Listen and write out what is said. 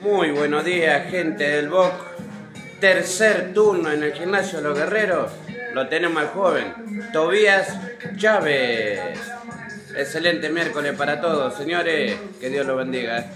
Muy buenos días, gente del BOC. Tercer turno en el gimnasio Los Guerreros. Lo tenemos al joven Tobías Chávez. Excelente miércoles para todos, señores. Que Dios los bendiga.